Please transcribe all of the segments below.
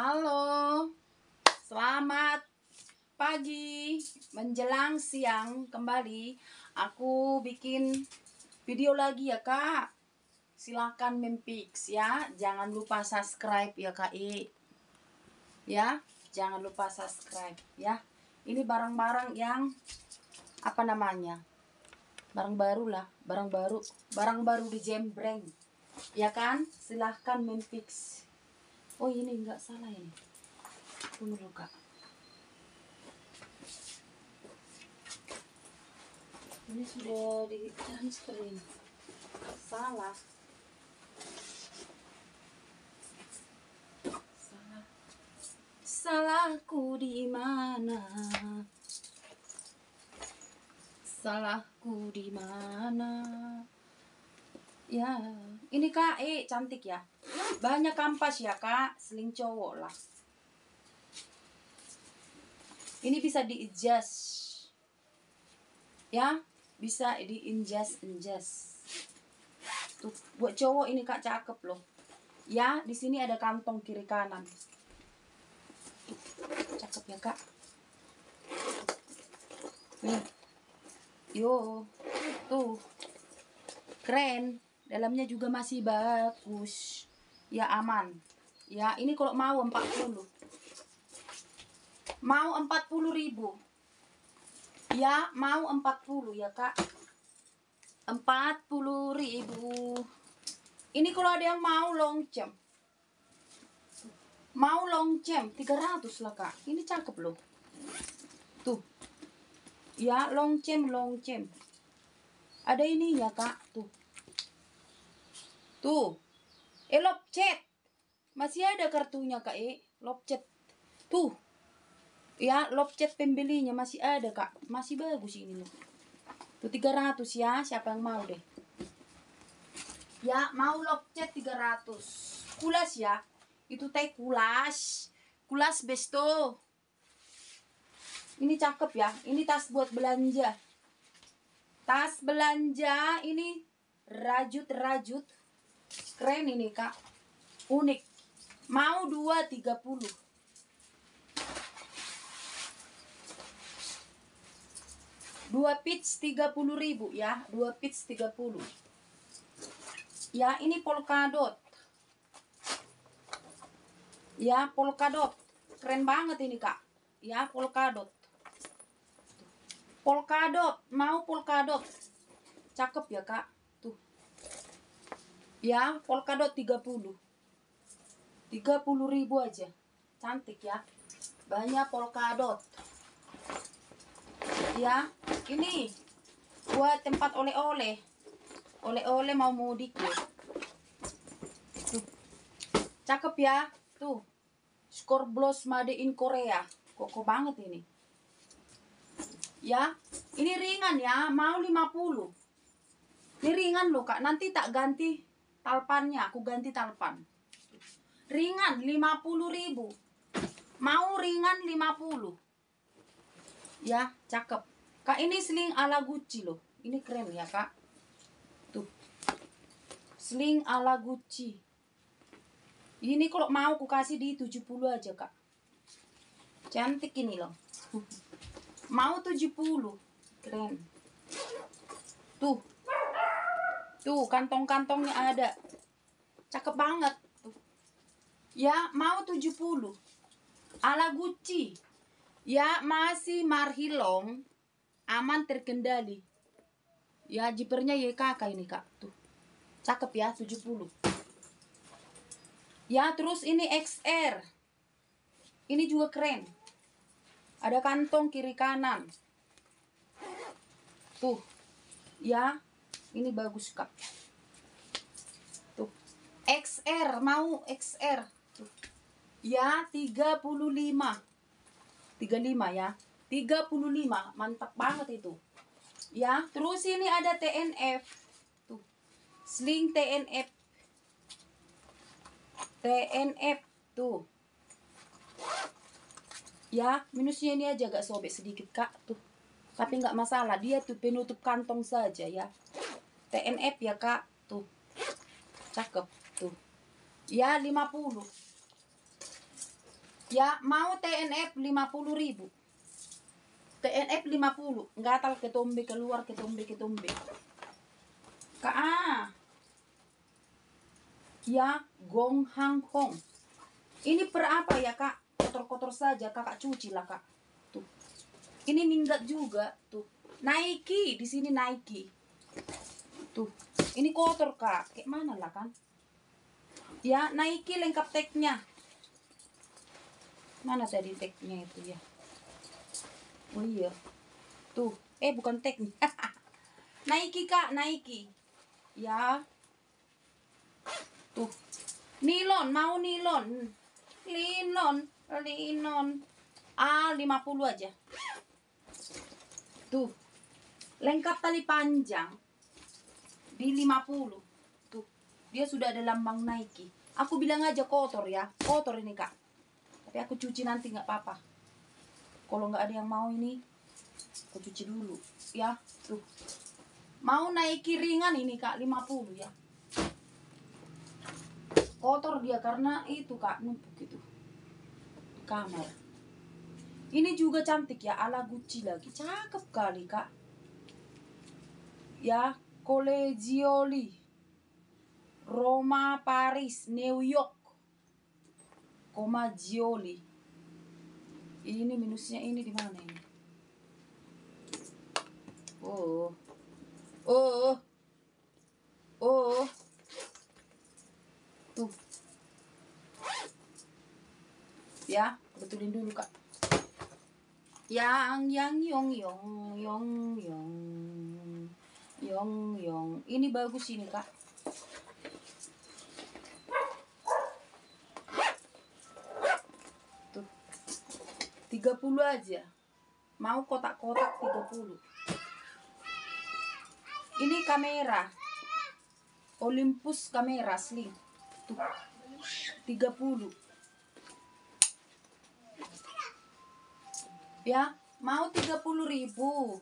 Halo, selamat pagi menjelang siang kembali. Aku bikin video lagi ya kak. Silahkan mempix ya. Jangan lupa subscribe ya kak I. Ya, jangan lupa subscribe ya. Ini barang-barang yang apa namanya? Barang baru lah, barang baru, barang baru di jembreng. Ya kan? Silahkan mempix. Oh ini nggak salah ini. Tunggu dulu kak. Ini sudah di transfer ini. Salah. Salah. Salahku di mana? Salahku di mana? Ya, ini kak, eh cantik ya. Banyak kampas ya kak, seling cowok lah. Ini bisa di adjust. Ya, bisa di adjust, adjust. Tuh, buat cowok ini kak cakep loh. Ya, di sini ada kantong kiri kanan. Cakep ya kak. Nih. Yo, tuh. Keren dalamnya juga masih bagus. Ya aman. Ya ini kalau mau 40 mau 40 ribu. Ya mau 40 ya kak. 40 ribu. Ini kalau ada yang mau long jam mau long jam 300 lah kak. Ini cakep loh. Tuh. Ya long jam long jam ada ini ya kak. Tuh Tuh. Eh, lopcet. Masih ada kartunya, Kak. Eh, lopcet. Tuh. Ya, lopcet pembelinya masih ada, Kak. Masih bagus ini loh. Tuh 300 ya, siapa yang mau deh. Ya, mau lopcet 300. Kulas ya. Itu teh kulas. Kulas besto. Ini cakep ya. Ini tas buat belanja. Tas belanja ini rajut-rajut Keren ini kak. Unik. Mau 230. Dua pitch 30 ribu ya. Dua pitch 30. Ya ini polkadot. Ya polkadot. Keren banget ini kak. Ya polkadot. Polkadot. Mau polkadot. Cakep ya kak ya polkadot 30 30 ribu aja. Cantik ya. Banyak polkadot. Ya ini buat tempat oleh-oleh. Oleh-oleh mau mudik ya. Tuh. Cakep ya. Tuh. Skor blos made in Korea. Koko banget ini. Ya ini ringan ya. Mau 50 ini ringan loh kak. Nanti tak ganti talpannya aku ganti talpan. Ringan 50 ribu. Mau ringan 50 ya cakep. Kak ini sling ala Gucci loh. Ini keren ya kak. Tuh. Sling ala Gucci. Ini kalau mau aku kasih di 70 aja kak. Cantik ini loh. Mau 70 keren. Tuh Tuh, kantong-kantongnya ada. Cakep banget. Ya, mau 70. Ala Gucci. Ya, masih marhilong. Aman terkendali. Ya, jipernya YKK ini, Kak. Tuh. Cakep ya, 70. Ya, terus ini XR. Ini juga keren. Ada kantong kiri kanan. Tuh. Ya, ini bagus kak. Tuh. XR mau XR tuh. ya 35 35 ya. 35 mantap banget itu. Ya terus ini ada TNF tuh. Sling TNF TNF tuh. Ya minusnya ini aja agak sobek sedikit kak. Tuh. Tapi nggak masalah dia tuh penutup kantong saja ya TNF ya kak tuh cakep tuh ya 50 Ya, mau TNF 50 ribu. TNF 50. Gatal ketombe keluar ketombe ketombe. Kak ah. Ya, Gong Hang Hong. Ini per apa ya, Kak? Kotor-kotor saja, Kakak cuci lah, Kak. Tuh. Ini minggat juga, tuh. Nike, di sini Nike. Tuh. Ini kotor, Kak. Kayak mana lah kan? Ya, Nike lengkap tagnya. Mana tadi tagnya itu ya? Oh iya. Tuh, eh bukan tag nih. Nike kak, Nike. Ya. Tuh. Nilon, mau nilon. Linon, linon. Ah, 50 aja. Tuh. Lengkap tali panjang. Di 50. Tuh. Dia sudah ada lambang Nike. Aku bilang aja kotor ya. Kotor ini kak. Tapi aku cuci nanti nggak apa-apa. Kalau nggak ada yang mau ini, aku cuci dulu. Ya, tuh. Mau naik ringan ini kak, 50 ya. Kotor dia karena itu kak, numpuk itu. Kamar. Ini juga cantik ya, ala Gucci lagi. Cakep kali kak. Ya, Collegioli. Roma, Paris, New York. Koma Gioli. Ini minusnya ini di mana ini? Oh. Oh. Oh. Tuh. Ya, betulin dulu, Kak. Yang yang yong yong yong yong yong yong. Ini bagus ini, Kak. Tuh. 30 aja. Mau kotak-kotak 30. Ini kamera. Olympus kamera sling. Tuh. 30. Ya, mau 30 ribu.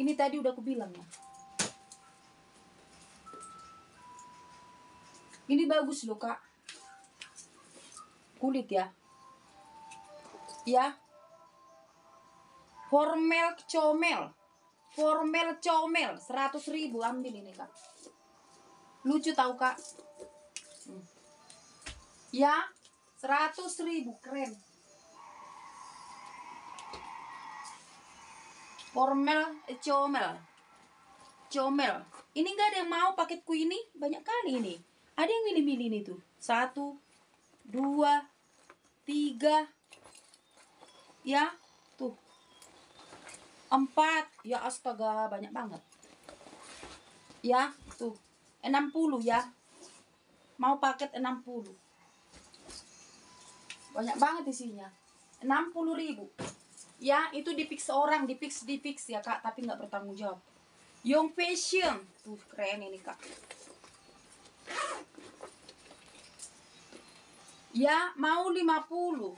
Ini tadi udah aku bilang ya. Ini bagus loh, Kak. Kulit ya. Ya. Formel comel. Formel comel. 100 ribu ambil ini, Kak. Lucu tahu, Kak. Hmm. Ya. 100 ribu. Keren. Formel comel. Comel. Ini enggak ada yang mau paketku ini. Banyak kali ini. Ada yang milih-milih ini tuh. Satu, dua, tiga, ya, tuh. Empat, ya astaga, banyak banget. Ya, tuh. 60 ya. Mau paket 60. Banyak banget isinya. 60 ribu. Ya, itu di fix orang, di fix, di fix ya kak, tapi nggak bertanggung jawab. Young Fashion. Tuh, keren ini kak. Ya, mau 50.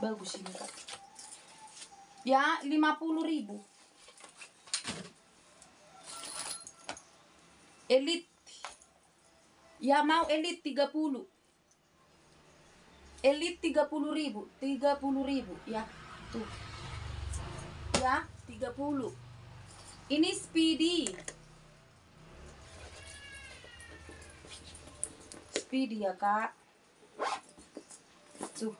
Bagus ini, Kak. Ya, 50 ribu. Elite. Ya, mau elite 30. Elite 30 ribu. 30 ribu. Ya, tuh. Ya, 30. Ini speedy. Speedy ya kak. Tuh.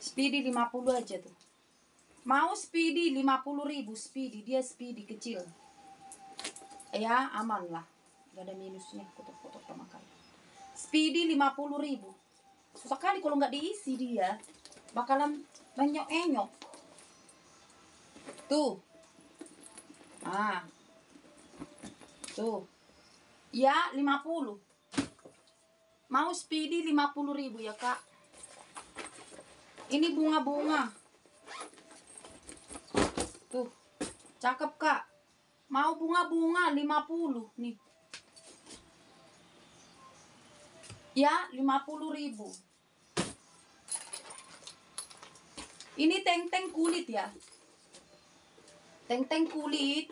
Speedy 50 aja tuh. Mau speedy 50 ribu speedy. Dia speedy kecil. Ya aman lah. Gak ada minusnya foto-foto sama kali. Speedy 50 ribu. Susah kali kalau nggak diisi dia. Bakalan banyak enyok. Tuh. Ah. Tuh. Ya, 50. Mau speedy 50 ribu ya, Kak. Ini bunga-bunga. Tuh. Cakep, Kak. Mau bunga-bunga 50 nih. Ya, 50 ribu. Ini teng-teng kulit ya. Teng-teng kulit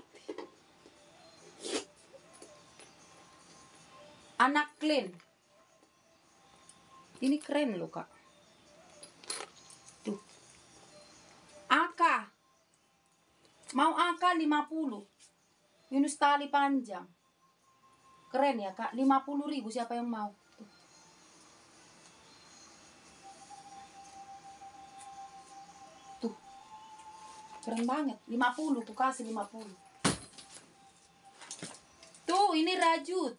Anak clean. Ini keren loh, Kak. Tuh. Aka. Mau Aka 50. Minus tali panjang. Keren ya, Kak. 50 ribu siapa yang mau? Keren banget. 50 tuh kasih 50. Tuh, ini rajut.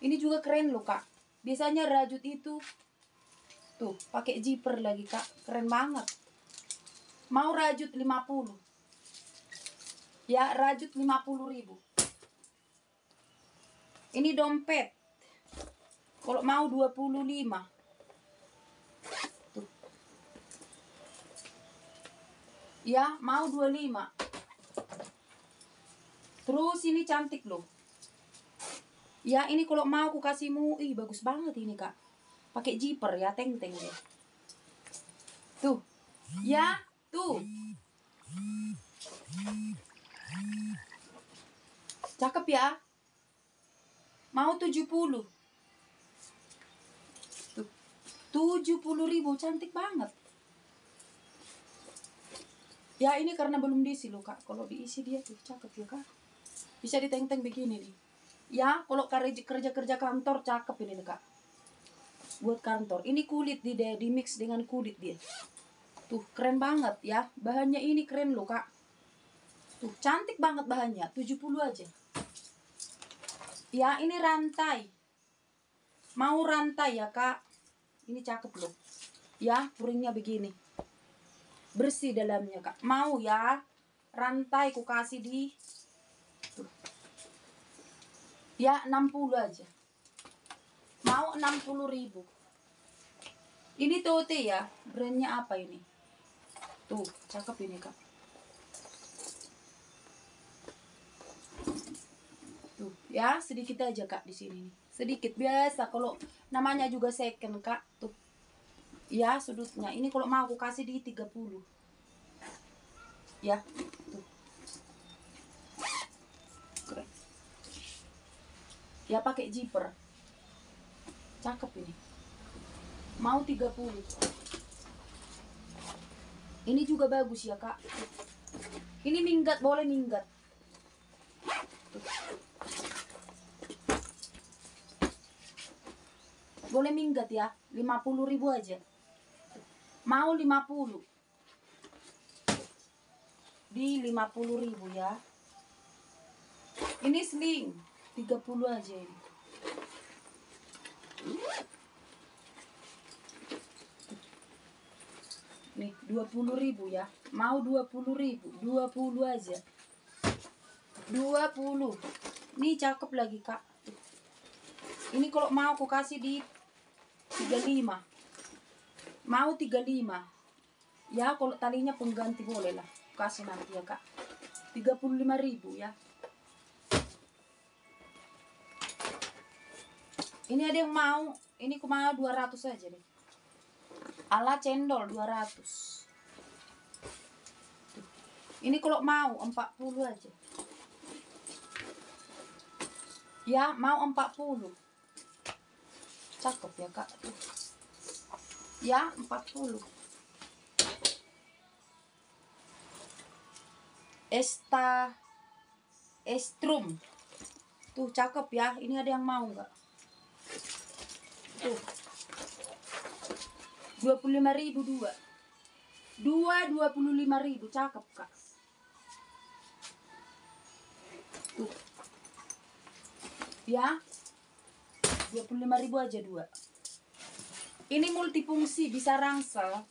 Ini juga keren loh, Kak. Biasanya rajut itu tuh, pakai zipper lagi, Kak. Keren banget. Mau rajut 50. Ya, rajut 50 ribu. Ini dompet. Kalau mau 25. Ya, mau 25. Terus ini cantik loh. Ya, ini kalau mau aku kasihmu, ih bagus banget ini, Kak. Pakai zipper ya, teng-teng dia. Tuh. Ya, tuh. Cakep ya. Mau 70. Tuh. 70 ribu, cantik banget. Ya ini karena belum diisi loh kak. Kalau diisi dia tuh cakep ya kak. Bisa diteng-teng begini nih. Ya kalau kerja kerja kerja kantor cakep ini kak. Buat kantor. Ini kulit di di mix dengan kulit dia. Tuh keren banget ya. Bahannya ini keren loh kak. Tuh cantik banget bahannya. 70 aja. Ya ini rantai. Mau rantai ya kak. Ini cakep loh. Ya puringnya begini bersih dalamnya kak. Mau ya rantai ku kasih di tuh. ya 60 aja. Mau 60 ribu. Ini Tote ya brandnya apa ini? Tuh cakep ini kak. Tuh ya sedikit aja kak di sini sedikit biasa. Kalau namanya juga second kak. Tuh ya sudutnya. Ini kalau mau aku kasih di 30 ya tuh. Ya pakai zipper. Cakep ini. Mau 30 ini juga bagus ya kak. Ini minggat boleh minggat. Boleh minggat ya 50 ribu aja mau 50 di 50 ribu ya. Ini sling 30 aja ini. Nih 20 ribu ya. Mau 20 ribu 20 aja. 20 ini cakep lagi kak. Ini kalau mau aku kasih di 35 mau 35 ya kalau talinya pengganti boleh lah. Kasih nanti ya kak. 35 ribu ya. Ini ada yang mau ini aku mau 200 aja deh. Ala cendol 200 Tuh. ini kalau mau 40 aja. Ya mau 40 cakep ya kak. Tuh. Ya 40 Esta Estrum. Tuh cakep ya. Ini ada yang mau nggak? Tuh. 25.000 dua. Dua 25.000 cakep kak. Tuh. Ya. 25.000 aja dua ini multifungsi bisa rangsel.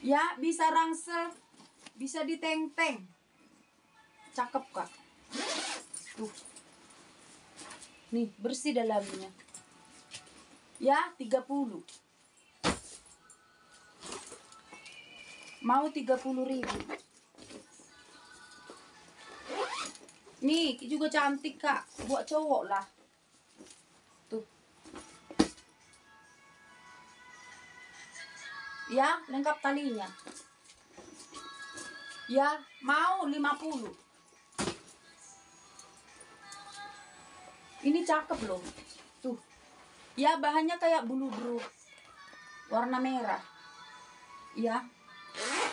Ya bisa rangsel bisa diteng-teng. Cakep kak. Tuh. Nih bersih dalamnya. Ya 30 mau 30 ribu. Nih juga cantik kak. Buat cowok lah ya lengkap talinya ya mau 50 Ini cakep loh. Tuh. Ya bahannya kayak bulu bro. Warna merah. Ya.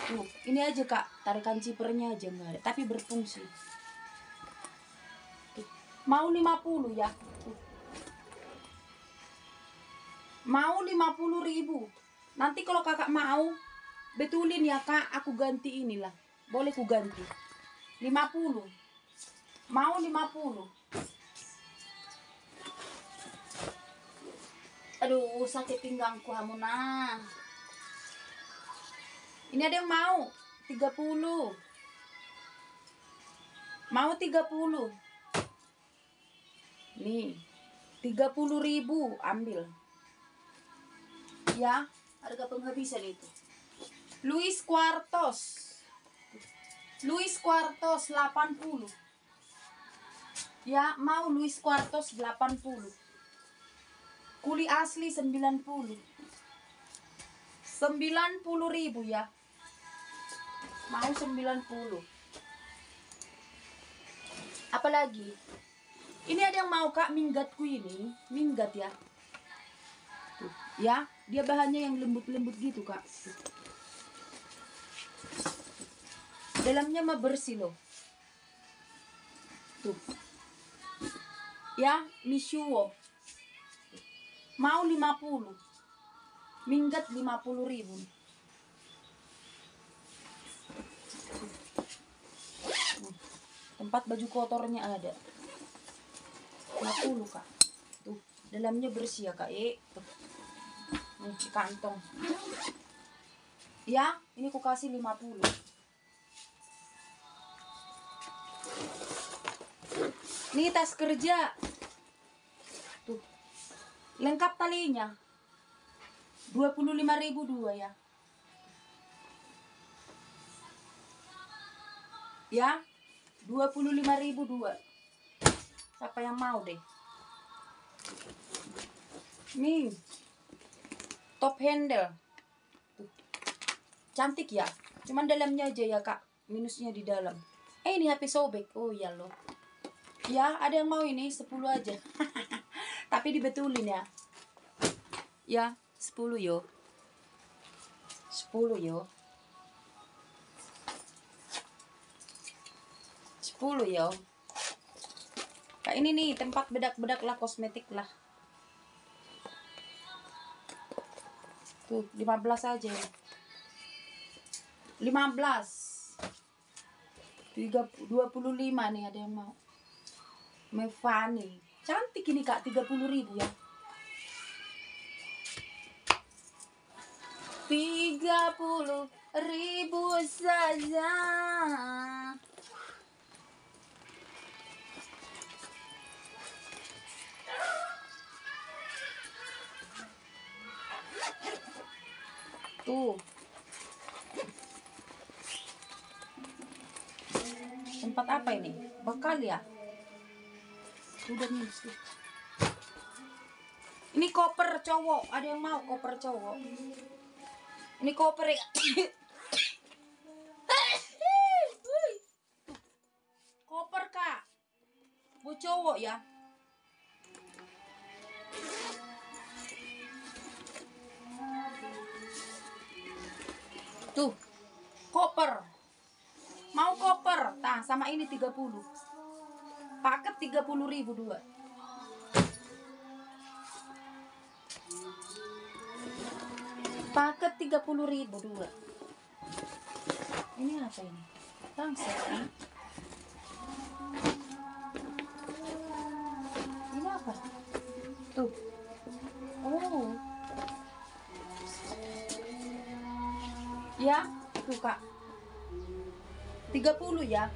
Tuh, ini aja kak, tarikan cipernya aja nggak tapi berfungsi. Tuh. Mau 50 ya. Tuh. Mau 50 ribu. Nanti kalau kakak mau, betulin ya kak, aku ganti inilah. Boleh ku ganti. 50. Mau 50. Aduh, sakit pinggangku Hamuna. Ini ada yang mau 30. Mau 30. Nih. 30 ribu ambil. Ya, harga penghabisan itu. Luis Quartos. Luis Quartos 80. Ya, mau Luis Quartos 80. Kuli asli 90. 90 ribu ya. Mau 90. Apalagi? Ini ada yang mau kak minggatku ini. Minggat ya. Ya, dia bahannya yang lembut-lembut gitu kak. Dalamnya mah bersih loh. Tuh. Ya, Mishuo. Mau 50. Minggat 50 ribu. Tempat baju kotornya ada. 50 kak. Tuh, dalamnya bersih ya kak. Eh, tuh. Di kantong. Ya, ini ku kasih 50. Nih tas kerja. Tuh. Lengkap talinya. 25.000 dua ya. Ya. 25.000 dua. Siapa yang mau deh? Nih. Top handle. Tuh. Cantik ya. Cuman dalamnya aja ya, Kak. Minusnya di dalam. Eh, ini HP sobek. Oh, iya loh. Ya, ada yang mau ini 10 aja. Tapi dibetulin ya. Ya, 10 yo. 10 yo. 10 yo. Kak ini nih tempat bedak-bedak lah kosmetik lah. Tuh, 15 aja ya. 15. 3, 25 nih ada yang mau. Mevani. Cantik ini kak, 30 ribu ya. 30 ribu saja. Tuh. Tempat apa ini? Bekal ya? Udah nih. Ini koper cowok. Ada yang mau koper cowok? Ini koper ya. koper kak. Bu cowok ya. Ini 30. Paket 30 ribu dua. Paket 30 ribu dua. Ini apa ini? Langsat kan? Ini apa? Tuh. Oh. Ya, tuh kak. 30 ya.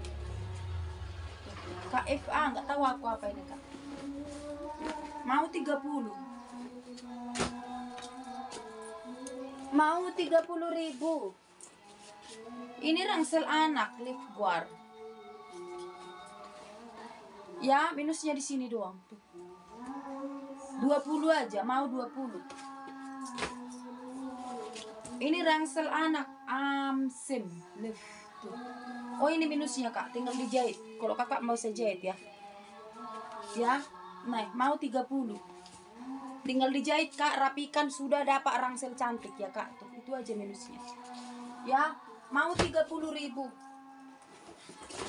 KFA nggak tahu aku apa ini kak. Mau 30 mau 30 ribu. Ini rangsel anak lift guard ya minusnya di sini doang tuh. 20 aja mau 20 ini rangsel anak amsim lift tuh Oh ini minusnya kak, tinggal dijahit. Kalau kakak mau saya jahit ya. Ya, Nah, mau 30. Tinggal dijahit kak, rapikan sudah dapat rangsel cantik ya kak. Tuh, itu aja minusnya. Ya, mau 30 ribu.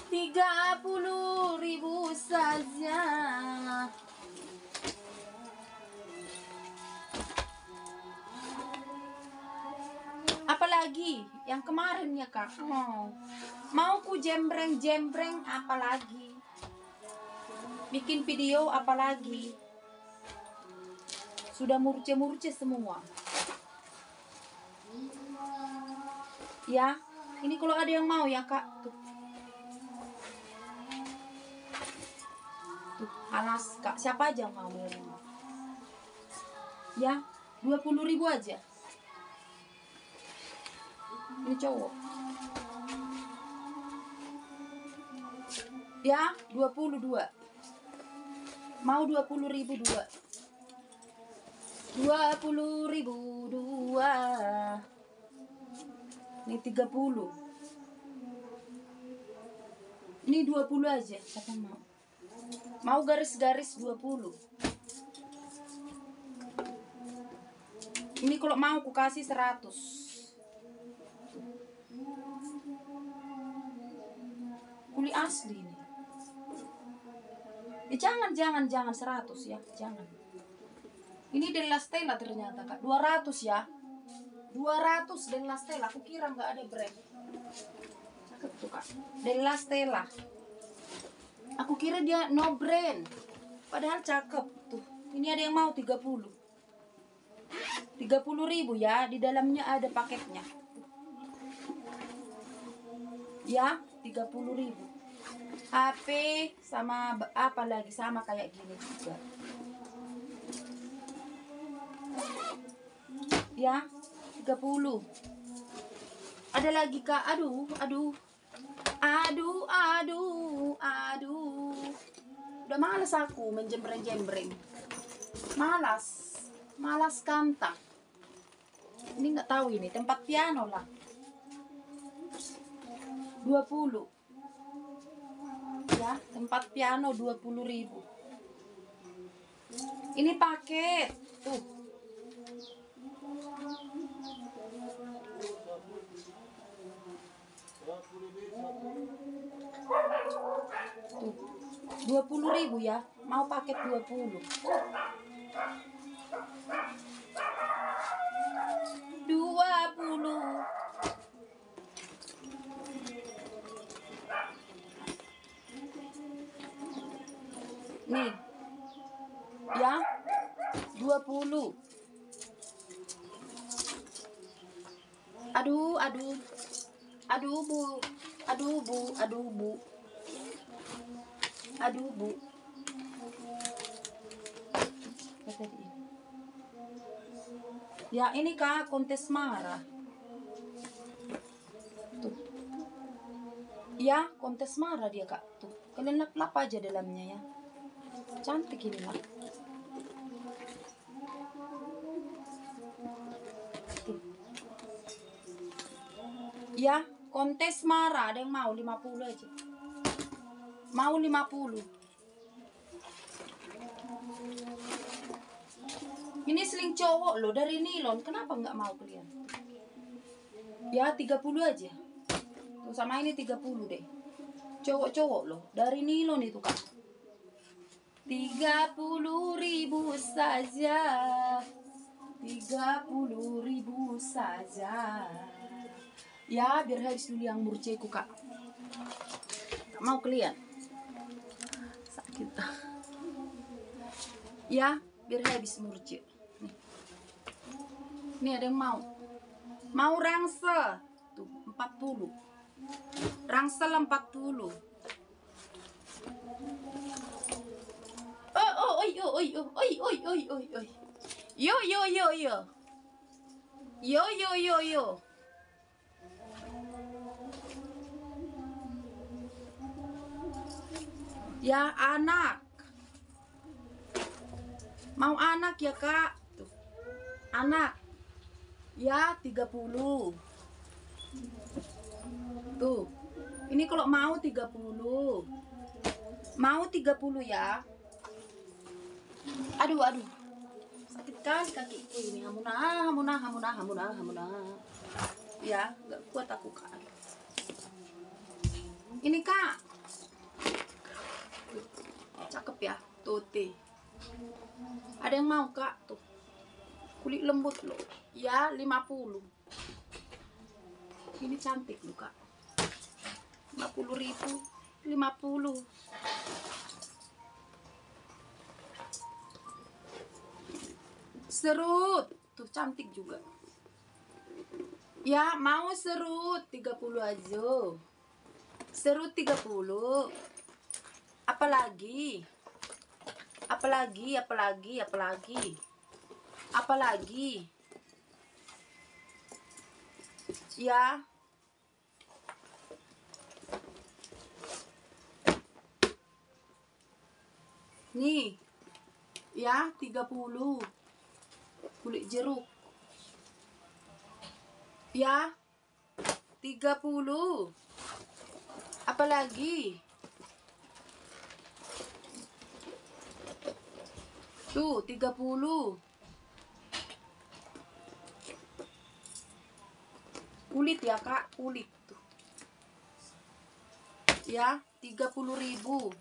30 ribu saja. Apalagi yang kemarin ya kak. Oh. Mau ku jembreng jembreng apalagi. Bikin video apalagi. Sudah murce-murce semua. Ya, ini kalau ada yang mau ya kak. Tuh. Tuh, alas kak. Siapa aja yang mau yang mau? Ya, 20 ribu aja. Ini cowok. Ya, 22. Mau 20 ribu dua. 20 ribu dua. Ini 30. Ini 20 aja, siapa mau? Mau garis-garis 20. Ini kalau mau aku kasih 100. Kuli asli ini. Ya, jangan, jangan, jangan 100 ya, jangan. Ini Della Stella ternyata kak, 200 ya. 200 Della Stella, aku kira nggak ada brand. Cakep tuh kak, Della Stella. Aku kira dia no brand. Padahal cakep tuh. Ini ada yang mau 30. 30 ribu ya, di dalamnya ada paketnya. Ya, 30 ribu. HP sama apa lagi sama kayak gini juga. Ya, 30. Ada lagi Kak. Aduh, aduh. Aduh, aduh, aduh. Udah malas aku menjembreng-jembreng. Malas. Malas kanta. Ini nggak tahu ini tempat piano lah. 20 tempat piano 20.000 ribu. Ini paket tuh. Tuh 20.000 ribu ya. Mau paket 20 20 Nih. Ya. 20. Aduh, aduh. Aduh, Bu. Aduh, Bu. Aduh, Bu. Aduh, Bu. Ya, ini Kak, kontes marah. Tuh. Ya, kontes marah dia, Kak. Tuh. Kalian lap-lap aja dalamnya ya. Cantik ini lah. Ya, kontes marah. Ada yang mau 50 aja. Mau 50. Ini seling cowok loh dari nilon. Kenapa nggak mau kalian? Ya 30 aja. Sama ini 30 deh. Cowok-cowok loh. Dari nilon itu kak. 30 ribu saja. 30 ribu saja. Ya biar habis dulu yang murceku kak. Gak mau kalian. Sakit. Ya biar habis murce. Nih. Nih ada yang mau. Mau rangsel. Tuh 40. Rangsel 40 oi, oi, oi, oi, oi, oi. Yo, yo, yo, yo. Yo, yo, yo, yo. Ya anak. Mau anak ya, Kak? Tuh. Anak. Ya, 30. Tuh. Ini kalau mau 30. Mau 30 ya. Aduh, aduh. Sakit kali kakiku ini. Hamuna, hamuna, hamuna, hamuna, hamuna. Ya, nggak kuat aku kak. Ini kak. Cakep ya, tuti. Ada yang mau kak? Tuh. Kulit lembut loh. Ya, 50. Ini cantik loh kak. 50 ribu. 50. Serut. Tuh cantik juga. Ya, mau serut 30 aja. Serut 30. Apalagi? Apalagi, apalagi, apalagi? Apalagi? Ya. Nih. Ya, 30 kulit jeruk. Ya 30 apalagi tuh 30 kulit ya kak kulit tuh. Ya 30 ribu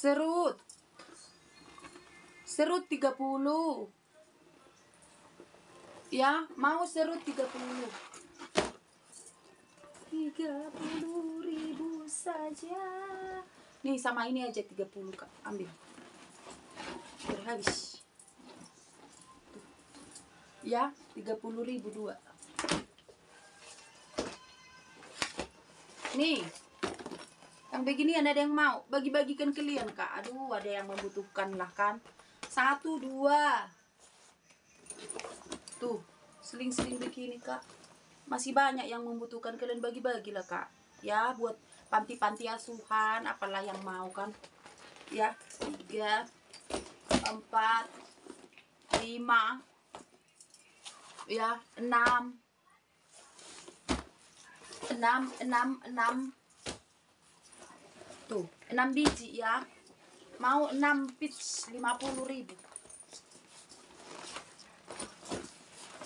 serut. Serut 30 ya mau serut 30 30 ribu saja. Nih sama ini aja 30 kak. Ambil. Biar habis Tuh. ya 30 ribu dua. Nih begini ada yang mau. Bagi-bagikan kalian kak. Aduh ada yang membutuhkan lah kan. Satu dua. Tuh seling-seling begini kak. Masih banyak yang membutuhkan kalian bagi-bagi lah kak. Ya buat panti-panti asuhan apalah yang mau kan. Ya tiga empat lima. Ya enam. Enam enam enam Tuh, 6 biji ya. Mau 6 pitch 50 ribu.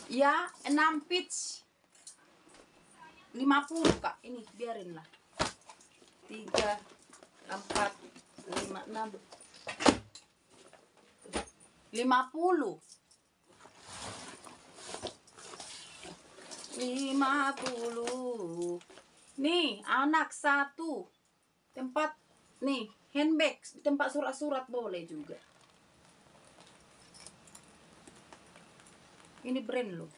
Ya, 6 pitch 50 kak. Ini biarin lah. 3, 4, 5, 6. 50. 50. Nih, anak satu tempat nih handbag tempat surat-surat boleh juga. Ini brand loh.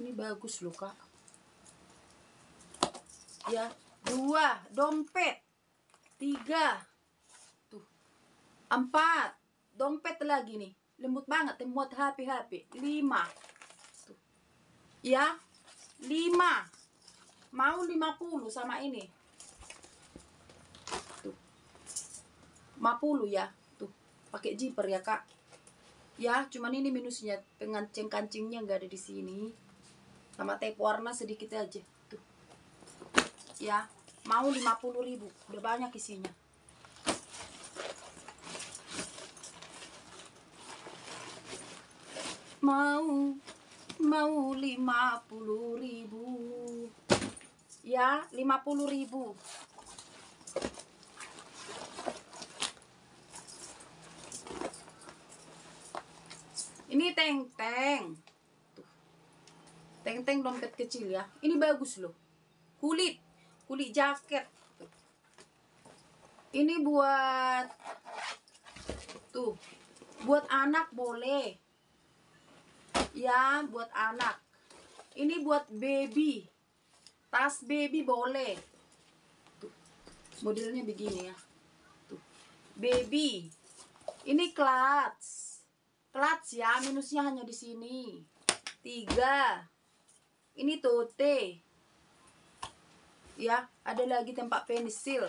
Ini bagus loh kak. Ya dua dompet. Tiga. Tuh. Empat. Dompet lagi nih. Lembut banget muat HP HP lima. Ya lima. Mau lima puluh sama ini. Tuh. lima puluh ya. Tuh pakai zipper ya kak. Ya cuman ini minusnya. Pengancing kancingnya nggak ada di sini. Sama tape warna sedikit aja. Tuh. Ya mau lima puluh ribu. Udah banyak isinya. Mau mau lima puluh ribu. Ya lima puluh ribu. Ini teng teng Tuh. teng teng dompet kecil ya. Ini bagus loh. Kulit. Kulit jaket. Ini buat tuh buat anak boleh ya buat anak. Ini buat baby. Tas baby boleh. Tuh modelnya begini ya. Tuh baby. Ini clutch clutch ya minusnya hanya di sini. Tiga. Ini tote. Ya ada lagi tempat pensil.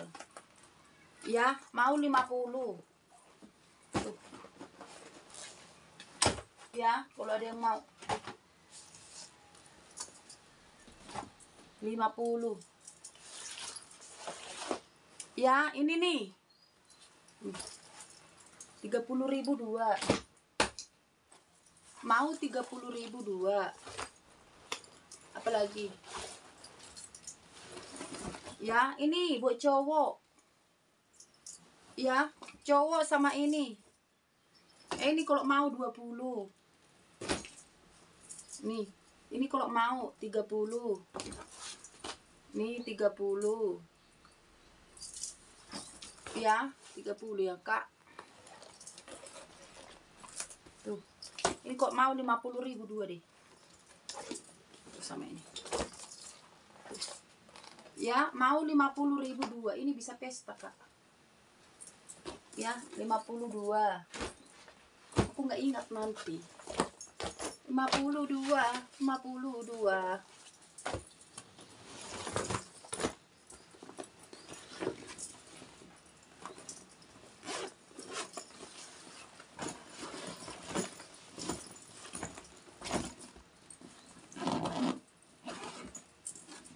Ya mau 50 tuh ya kalau ada yang mau. 50 ya ini nih. 30 ribu dua. Mau 30 ribu dua. Apalagi? Ya ini buat cowok. Ya cowok sama ini. Eh ini kalau mau 20 nih ini kalau mau 30 nih 30 ya 30 ya kak. Tuh ini kok mau 50 ribu dua deh. Tuh, sama ini. Tuh. ya mau 50 ribu dua. Ini bisa pesta kak. Ya 52 aku nggak ingat nanti 52 52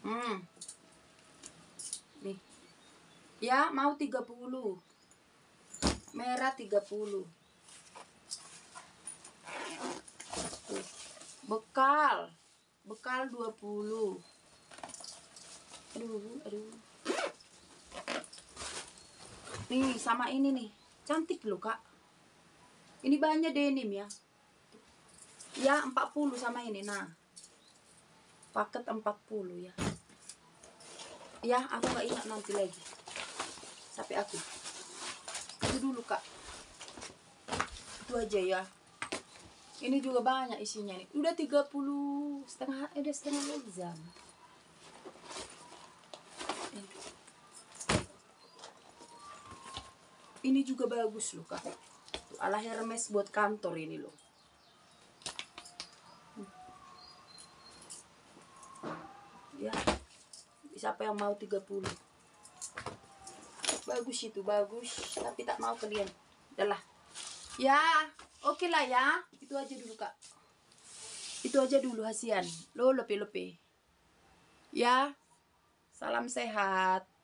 Hmm. Ya, mau 30. Merah 30. Bekal. Bekal 20. Aduh, aduh. Nih, sama ini nih. Cantik loh, Kak. Ini bahannya denim ya. Ya, 40 sama ini. Nah. Paket 40 ya. Ya, aku nggak ingat nanti lagi. Sampai aku. Itu dulu, Kak. Itu aja ya. Ini juga banyak isinya nih. Udah 30 setengah eh, udah setengah jam. Ini juga bagus loh, Kak. Tuh, ala Hermes buat kantor ini loh. Ya. Siapa yang mau 30? Bagus itu, bagus. Tapi tak mau kalian. Udah lah. Ya, oke lah ya. Itu aja dulu, Kak. Itu aja dulu hasian. Lo lepe-lepe. Ya. Salam sehat.